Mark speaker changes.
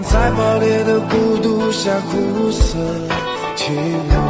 Speaker 1: 在爆裂的孤独下苦涩寂寞，